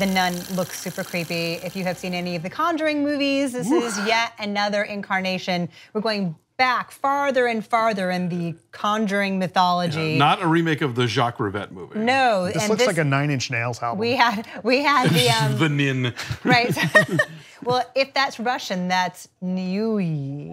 The Nun looks super creepy. If you have seen any of the Conjuring movies, this is yet another incarnation. We're going back farther and farther in the Conjuring mythology. Not a remake of the Jacques Rivette movie. no, This looks this, like a Nine Inch Nails album. we had we had the um, The Nin. right. well, if that's Russian, that's Nui.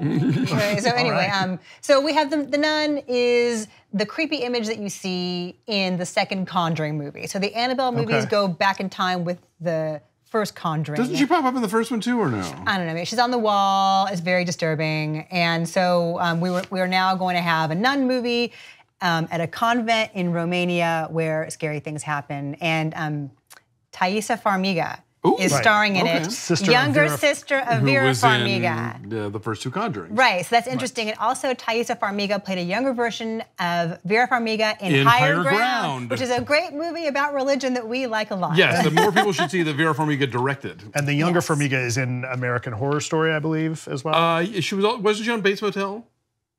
Right, so anyway, right. um, so we have the the nun is the creepy image that you see in the second Conjuring movie. So the Annabelle movies Okay. go back in time with the first Conjuring. Doesn't she pop up in the first one too, or no? I don't know. She's on the wall. It's very disturbing. And so um, we were we are now going to have a nun movie um, at a convent in Romania where scary things happen. And um, Taissa Farmiga Ooh. is Right. starring in Okay. it. Sister of Younger Vera- sister of Who Vera was Farmiga. in uh, the first two Conjurings? Right, so that's interesting. And also, Taissa Farmiga played a younger version of Vera Farmiga in, In Higher, Higher Ground, Ground. which is a great movie about religion that we like a lot. Yes, the more people should see that Vera Farmiga directed. and the younger Yes. Farmiga is in American Horror Story, I believe, as well. Uh, she was wasn't she on Bates Motel?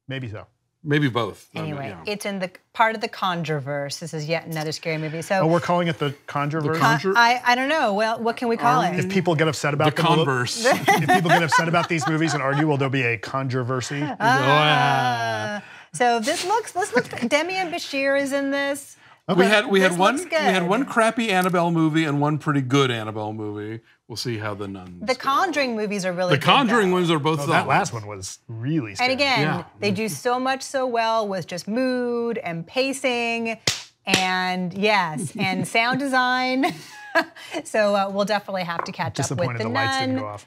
Maybe so. Maybe both. I mean, Anyway, yeah. it's in the part of the Conjureverse. This is yet another scary movie. So Oh, we're calling it the Conjure version. Con- I, Conjure- I, I don't know. Well, what can we call Um, it? if people get upset the about them, will- Converse. if people get upset about these movies and argue, will there be a controversy? Oh, yeah. So this looks. This looks. Demian Bichir is in this. We had we had one we had one crappy Annabelle movie and one pretty good Annabelle movie. We'll see how the nuns. The Conjuring movies are really. the good, Conjuring though. ones are both. Oh, that last one was really scary. And again, Yeah. they do so much so well with just mood and pacing, and yes, and sound design. so uh, we'll definitely have to catch up with disappointed the the lights didn't nun. go off.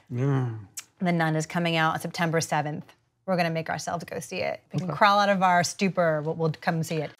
The Nun is coming out on September 7th. We're going to make ourselves go see it. If we can crawl out of our stupor, we'll, we'll come see it.